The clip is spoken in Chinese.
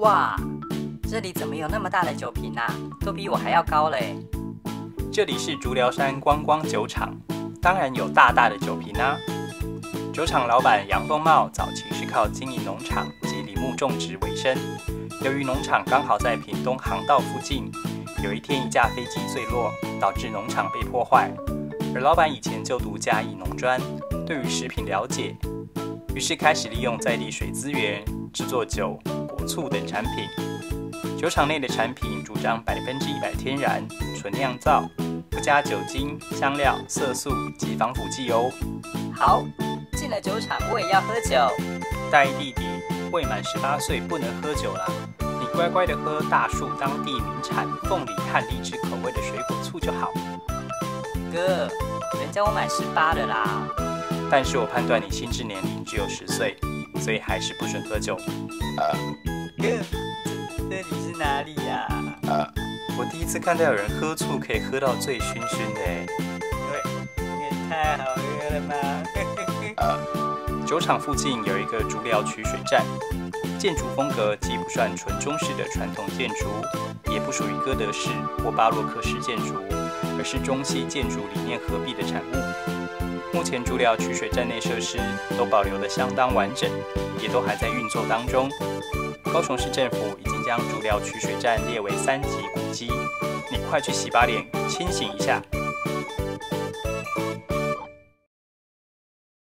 哇，这里怎么有那么大的酒瓶啊？都比我还要高嘞！这里是竹寮山观光酒厂，当然有大大的酒瓶啊。酒厂老板杨凤茂早期是靠经营农场及林木种植为生。由于农场刚好在屏东航道附近，有一天一架飞机坠落，导致农场被破坏。而老板以前就读嘉义农专，对于食品了解，于是开始利用在地水资源制作酒、醋等产品。酒厂内的产品主张百分之一百天然、纯酿造，不加酒精、香料、色素及防腐剂哦。好，进了酒厂我也要喝酒。大一弟弟，未满十八岁不能喝酒啦，你乖乖的喝大树当地名产凤梨和荔枝口味的水果醋就好。哥，人家我满十八了啦。但是我判断你心智年龄只有十岁，所以还是不准喝酒。哥，这里是哪里呀？我第一次看到有人喝醋可以喝到醉醺醺的哎，因为也太好喝了吧。酒厂附近有一个竹寮取水站，建筑风格既不算纯中式的传统建筑，也不属于哥德式或巴洛克式建筑，而是中西建筑理念合璧的产物。目前竹寮取水站内设施都保留的相当完整，也都还在运作当中。高雄市政府已经将竹寮取水站列为三级古迹，你快去洗把脸，清醒一下。